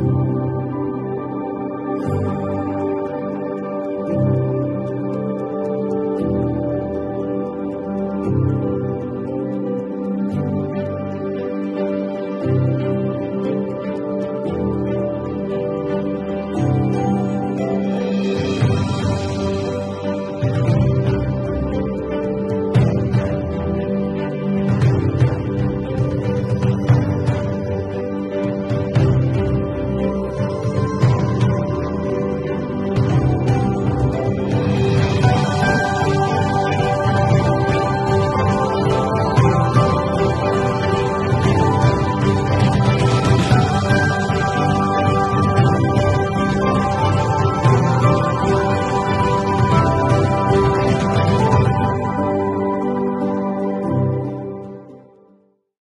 Lord.